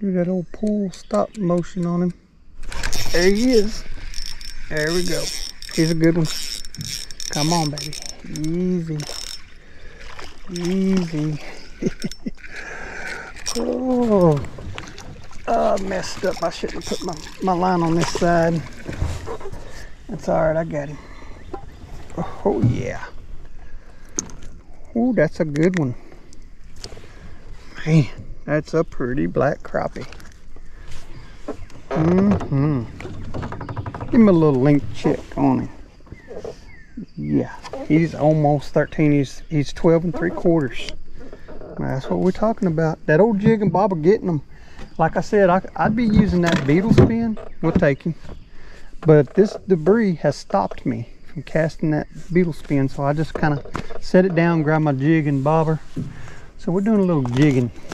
Do that old pull stop motion on him. There he is. There we go. He's a good one. Come on, baby. Easy. Easy. oh. I messed up. I shouldn't have put my, my line on this side. That's all right. I got him. Oh, yeah. Oh, that's a good one. Man, that's a pretty black crappie. Mm-hmm. Give him a little link check on him. Yeah, he's almost 13. He's he's 12 and three quarters. That's what we're talking about. That old jig and bob are getting them. Like I said, I, I'd be using that beetle spin. We'll take him. But this debris has stopped me from casting that beetle spin. So I just kind of set it down, grab my jig and bobber. So we're doing a little jigging.